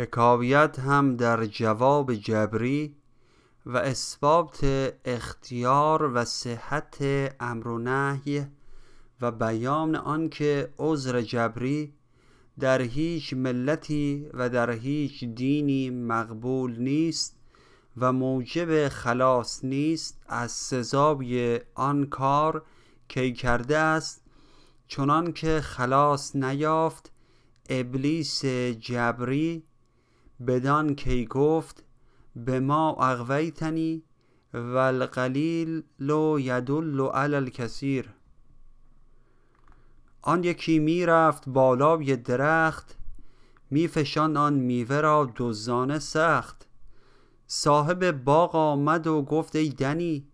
حکایت هم در جواب جبری و اثبات اختیار و صحت امر و نهی و بیان آنکه عذر جبری در هیچ ملتی و در هیچ دینی مقبول نیست و موجب خلاص نیست از سزای آن کار کی کرده است چنان که خلاص نیافت ابلیس جبری بدان کی گفت به ما اغویتنی و القلیل یدل علی الکثیر. آن یکی می‌رفت بالای درخت میفشاند آن میوه را دزدانه سخت. صاحب باغ آمد و گفت ای دنی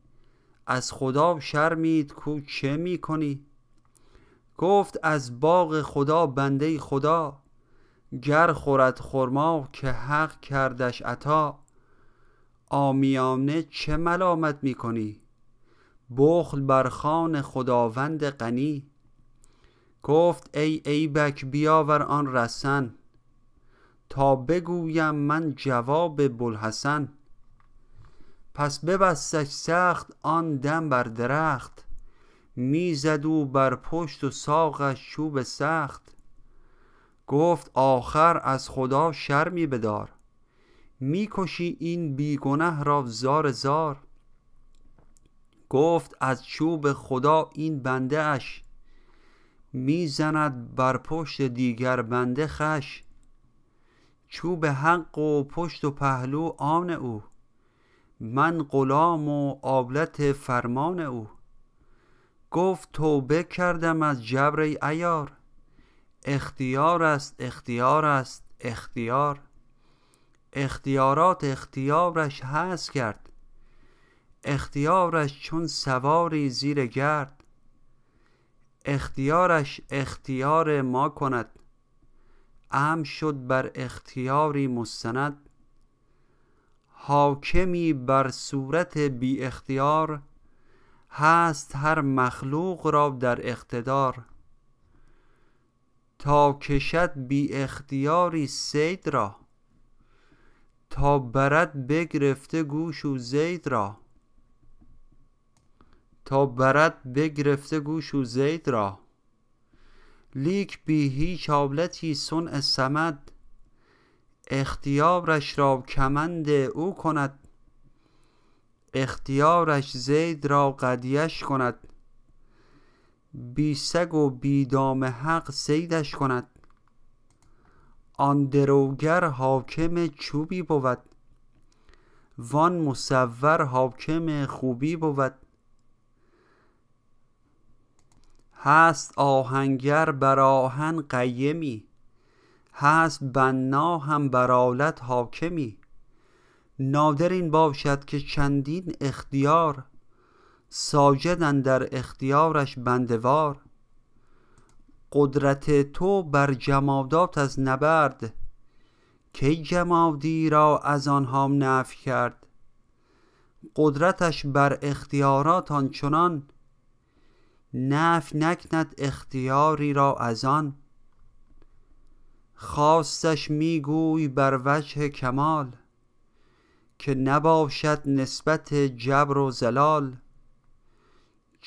از خدا شرمید کو چه می‌کنی؟ گفت از باغ خدا بنده خدا. گر خورد خرما که حق کردش عطا عامیانه چه ملامت می‌کنی؟ بخل بر خوان خداوند غنی. گفت ای ایبک بیاور آن رسن تا بگویم من جواب بوالحسن. پس ببستش سخت آن دم بر درخت می‌زد او بر پشت و ساقش چوب سخت. گفت آخر از خدا شرمی بدار. می‌کشی این بیگنه را زار زار. گفت از چوب خدا این بنده اش. می‌زند بر پشت دیگر بنده خش. چوب حق و پشت و پهلو آن او. من غلام و آلت فرمان او. گفت توبه کردم از جبر ای عیار. اختیار است اختیار است اختیار. اختیارات اختیارش هست کرد. اختیارش چون سواری زیر گرد. اختیارش اختیار ما کند. امر شد بر اختیاری مستند. حاکمی بر صورت بی اختیار. هست هر مخلوق را در اقتدار. تا کشد بی اختیاری صید را تا برد بگرفته گوش و زید را. تا برد بگرفته گوش و زید را. لیک بی هیچ آلتی صنع صمد اختیارش را کمند او کند. اختیارش زید را قضیش کند. بی سگ و بی دام حق صیدش کند. آن دروگر حاکم چوبی بود. وان مصور حاکم خوبی بود. هست آهنگر بر آهن قیمی. هست بنا هم بر آلت حاکمی. نادر این باشد که چندین اختیار. ساجد اندر اختیارش بنده وار قدرت تو بر جمادات از نبرد کی جمادی را از آنها نفی کرد؟ قدرتش بر اختیارات آنچنان نفی نکند اختیاری را از آن. خواستش میگوی بر وجه کمال که نباشد نسبت جبر و زلال.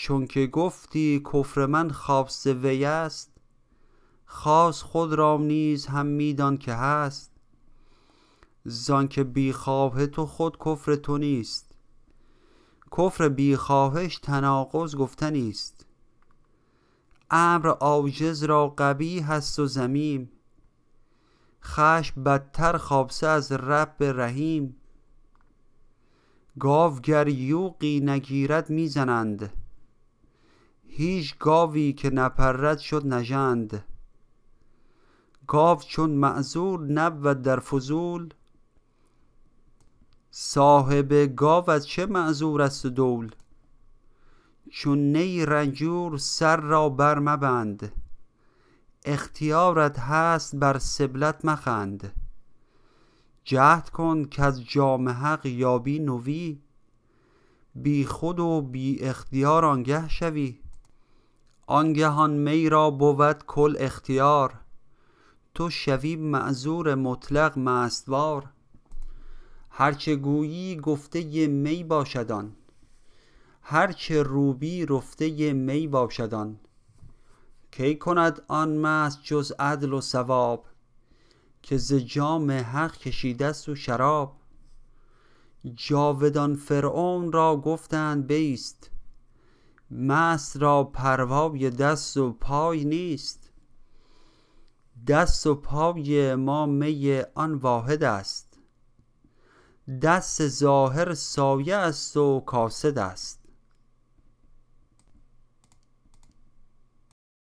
چونکه گفتی کفر من خواست وی است خواست خود را نیز هم میدان که هست. زانکه بی خواه تو خود کفر تو نیست. کفر بی خواهش تناقض گفتنی است امر عاجز را قبیح است و ذمیم خشم بدتر خابسه از رب رحیم. گاو گر یوغی نگیرد می‌زنند. هیچ گاوی که نپرد شد نژند. گاو چون معزول نبود در فضول صاحب گاو از چه معذور است دول؟ چون نی رنجور سر را بر مبند اختیارت هست بر سبلت مخند. جهد کن کز جام حق یابی نوی بی خود و بی اختیار آنگه شوی. آنگهان می را بود کل اختیار. تو شوی معذور مطلق مستوار. هرچه گویی گفته می باشدان هرچه روبی رفته می باشدان کی کند آن مست جز عدل و ثواب؟ که ز جام حق کشیده و شراب. جاودان فرعون را گفتند بیست. مست را پروای دست و پای نیست. دست و پای ما می آن واحد است. دست ظاهر سایه است و کاسد است.